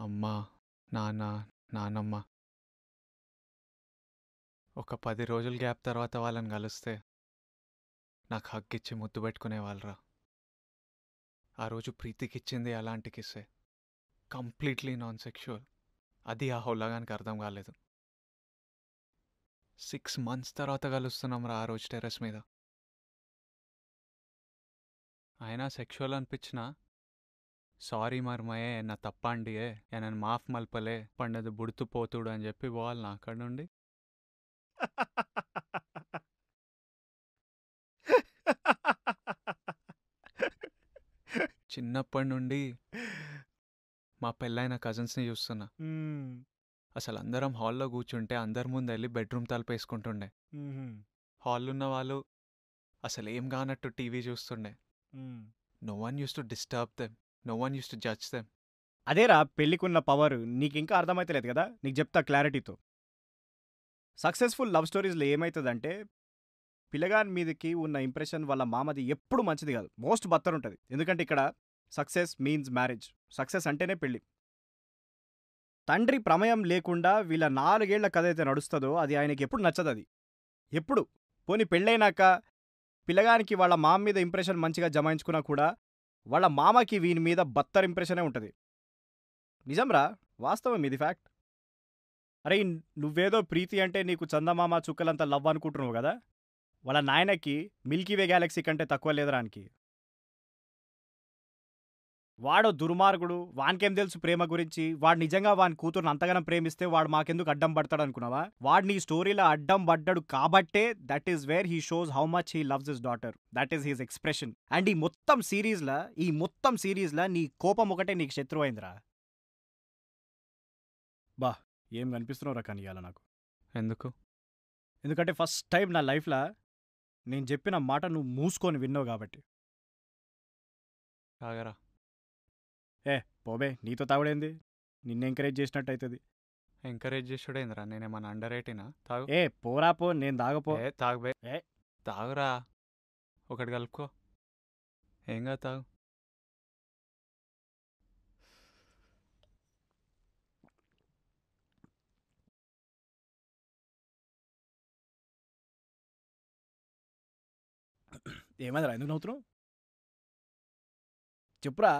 అమ్మ నాన్న నానమ్మ. ఒక పది రోజుల గ్యాప్ తర్వాత వాళ్ళని కలిస్తే నాకు హగ్ ఇచ్చి ముద్దు పెట్టుకునేవాళ్ళరా. ఆ రోజు ప్రీతికి ఇచ్చింది అలాంటి కిస్సే. కంప్లీట్లీ నాన్ సెక్షువల్ అది ఆ హౌలాగానికి అర్థం కాలేదు. సిక్స్ మంత్స్ తర్వాత కలుస్తున్నాం రా ఆ రోజు టెర్రస్ మీద. అయినా సెక్షువల్ అనిపించినా సారీ మర్మయే నా తప్పండియే నేను మాఫ్ మల్పలే పండది బుడుతు పోతుడు అని చెప్పి పోవాలి నా అక్కడ నుండి చిన్నప్పటి నుండి మా పెళ్ళైన కజిన్స్ని చూస్తున్నా. అసలు అందరం హాల్లో కూర్చుంటే అందరి ముందు వెళ్ళి బెడ్రూమ్ తలుపేసుకుంటుండే. హాల్ ఉన్న వాళ్ళు అసలు ఏం కానట్టు టీవీ చూస్తుండే. No one use to disturb them no one use to judge them అదేరా పెళ్ళికున్న పవర్ నీకింకా అర్థమైతలేదు కదా? నీకు చెప్తా క్లారిటీతో. సక్సెస్ఫుల్ లవ్ స్టోరీస్లో ఏమవుతుందంటే పిల్లగాని మీదకి ఉన్న ఇంప్రెషన్ వాళ్ళ మామది ఎప్పుడు మంచిది కాదు. మోస్ట్ బత్తర్ ఉంటుంది. ఎందుకంటే ఇక్కడ సక్సెస్ మీన్స్ మ్యారేజ్. సక్సెస్ అంటేనే పెళ్ళి. తండ్రి ప్రమేయం లేకుండా వీళ్ళ నాలుగేళ్ళ కథ అయితే నడుస్తుందో అది ఆయనకి ఎప్పుడు నచ్చదు అది ఎప్పుడు? పోనీ పెళ్ళైనాక పిల్లగానికి వాళ్ళ మామ మీద ఇంప్రెషన్ మంచిగా జమాయించుకున్నా కూడా వాళ్ళ మామకి వీని మీద బత్తర్ ఇంప్రెషనే ఉంటుంది. నిజంరా? వాస్తవం ఇది ఫ్యాక్ట్ అరే నువ్వేదో ప్రీతి అంటే నీకు చందమామ చుక్కలంతా లవ్ అనుకుంటున్నావు కదా? వాళ్ళ నాయనకి మిల్కీవే గ్యాలక్సీ కంటే తక్కువ లేదరానికి వాడో దుర్మార్గుడు వానికేం తెలుసు ప్రేమ గురించి? వాడు నిజంగా వాని కూతురుని అంతగానం ప్రేమిస్తే వాడు మాకెందుకు అడ్డం పడతాడు అనుకున్నావా? వాడు నీ స్టోరీలో అడ్డం పడ్డాడు కాబట్టే that is where he shows how much he loves his daughter. That is his expression. And ఈ మొత్తం సిరీస్లో ఈ మొత్తం సిరీస్లో నీ కోపం ఒకటే నీకు శత్రువు అయిందిరా. బా ఏం కనిపిస్తున్నావురా కానీ ఇవాళ నాకు. ఎందుకు? ఎందుకంటే ఫస్ట్ టైం నా లైఫ్లో నేను చెప్పిన మాట నువ్వు మూసుకొని విన్నావు కాబట్టి. తాగరా ఏ పోబే నీతో తాగుడేంది? నిన్ను ఎంకరేజ్ చేసినట్టు అవుతుంది ఎంకరేజ్ చేసుడేందిరా నేనేమన్నా అండర్ ఎయిటీనా తాగు. ఏ పోరా పో నేను దాగపో ఏ తాగుబే ఏ. తాగురా. ఒకటి కలుపుకో. ఏం కాదు తాగు. ఏమైందిరా? ఎందుకు నవ్వుతున్నావు? చెప్పురా.